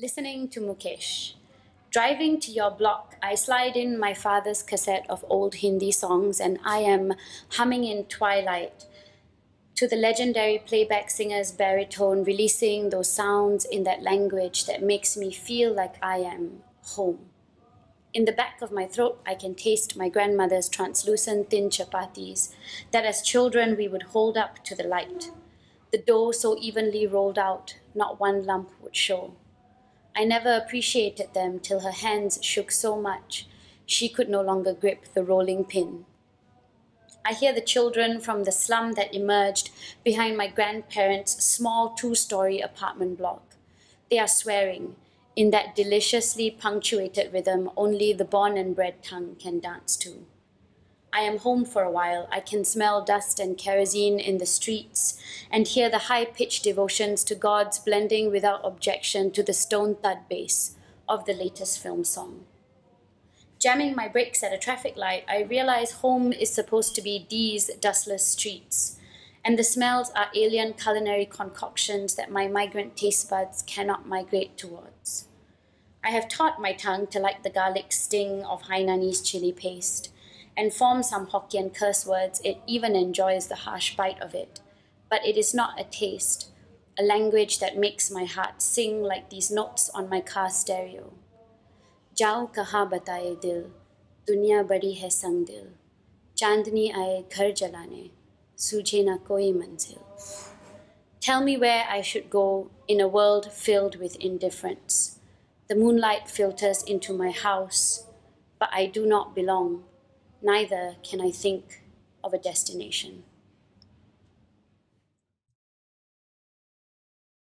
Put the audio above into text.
listening to Mukesh. Driving to your block, I slide in my father's cassette of old Hindi songs and I am humming in twilight to the legendary playback singer's baritone, releasing those sounds in that language that makes me feel like I am home. In the back of my throat, I can taste my grandmother's translucent thin chapatis that as children we would hold up to the light. The dough so evenly rolled out, not one lump would show. I never appreciated them till her hands shook so much she could no longer grip the rolling pin. I hear the children from the slum that emerged behind my grandparents' small two story apartment block. They are swearing in that deliciously punctuated rhythm only the born and bred tongue can dance to. I am home for a while. I can smell dust and kerosene in the streets and hear the high pitched devotions to gods blending without objection to the stone thud bass of the latest film song. Jamming my brakes at a traffic light, I realize home is supposed to be these dustless streets, and the smells are alien culinary concoctions that my migrant taste buds cannot migrate towards. I have taught my tongue to like the garlic sting of Hainanese chili paste and form some Hokkien curse words, it even enjoys the harsh bite of it. But it is not a taste, a language that makes my heart sing like these notes on my car stereo. Jao kaha bataye dil, dunya badi hai sang dil. Chandni aaye ghar jalane, suje na koi manzil. Tell me where I should go in a world filled with indifference. The moonlight filters into my house, but I do not belong neither can I think of a destination.